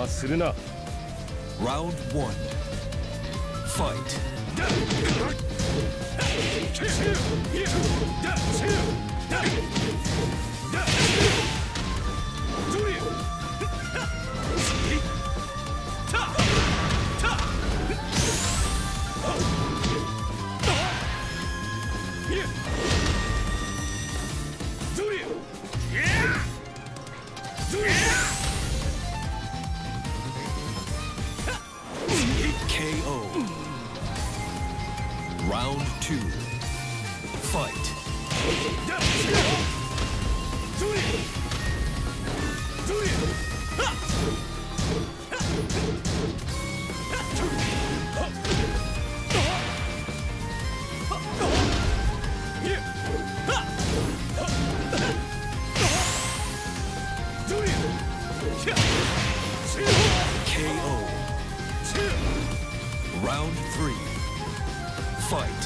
はするな Round one. Fight. Round two. Fight. KO. Round three. Fight.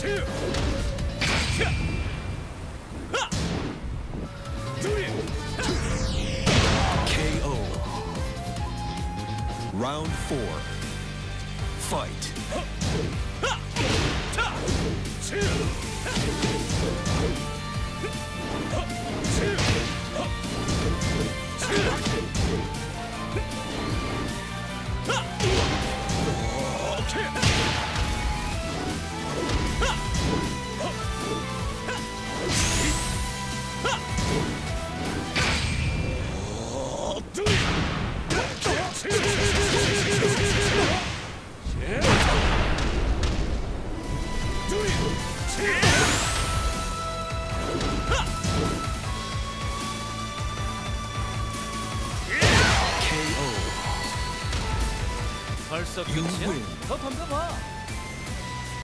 KO. Round four. Fight. KO. 벌써 끝이야? 더 덤벼봐